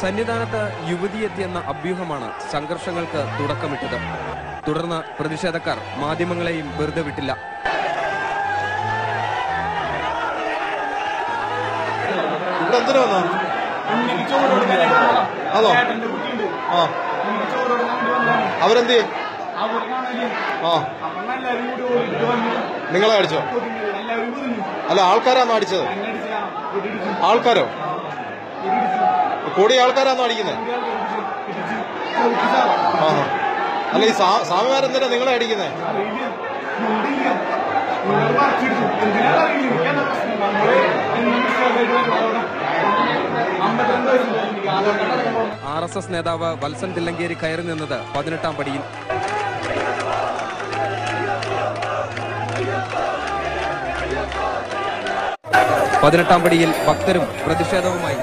സന്നിധാനത്ത് യുവതിയെത്തിയെന്ന അഭ്യൂഹമാണ് സംഘർഷങ്ങൾക്ക് തുടക്കമിട്ടത്. തുടർന്ന് പ്രതിഷേധക്കാർ മാധ്യമങ്ങളെയും വെറുതെ വിട്ടില്ല. അതോ അവരെന്ത് നിങ്ങളെ അടിച്ചോ? അല്ല ആൾക്കാരാണോ അടിച്ചത്? ആൾക്കാരോ? കൂടിയ ആൾക്കാരാണോ അടിക്കുന്നത് ആ അല്ല ഈ സ്വാമിമാരെന്തിനാ നിങ്ങളെ അടിക്കുന്നത് ആർ എസ് എസ് നേതാവ് വത്സൻ തില്ലങ്കേരി കയറി നിന്നത് പതിനെട്ടാം പടിയിൽ. പതിനെട്ടാം പടിയിൽ ഭക്തരും പ്രതിഷേധവുമായി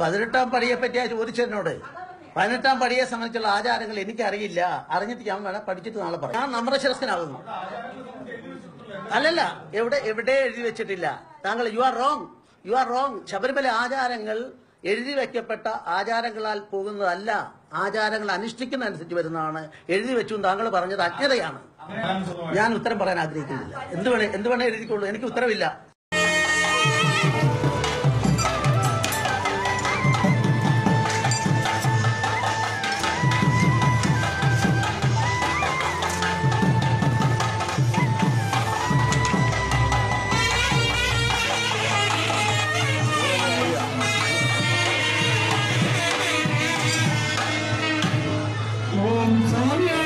പതിനെട്ടാം പടിയെ പറ്റിയാ ചോദിച്ചതിനോട് പതിനെട്ടാം പടിയെ സംബന്ധിച്ചുള്ള ആചാരങ്ങൾ എനിക്കറിയില്ല. അറിഞ്ഞിട്ട് ഞാൻ വേണം പഠിച്ചിട്ട് നാളെ പറയാം. ഞാൻ നമ്മുടെ നമ്രശിരസ്കനാകുന്നു. അല്ലല്ല എവിടെ എവിടെ എഴുതി വെച്ചിട്ടില്ല. താങ്കൾ you are wrong you are wrong Sabarimala ആചാരങ്ങൾ എഴുതി വെക്കപ്പെട്ട ആചാരങ്ങളാൽ പോകുന്നതല്ല. ആചാരങ്ങൾ അനുഷ്ഠിക്കുന്ന അനുസരിച്ച് വരുന്നതാണ്. എഴുതി വെച്ചു താങ്കൾ പറഞ്ഞത് അജ്ഞതയാണ്. ഞാൻ ഉത്തരം പറയാൻ ആഗ്രഹിക്കുന്നില്ല. എന്ത് വേണേ എന്ത് വേണേ എഴുതിക്കൊള്ളൂ എനിക്ക് ഉത്തരവില്ല. Om Sanya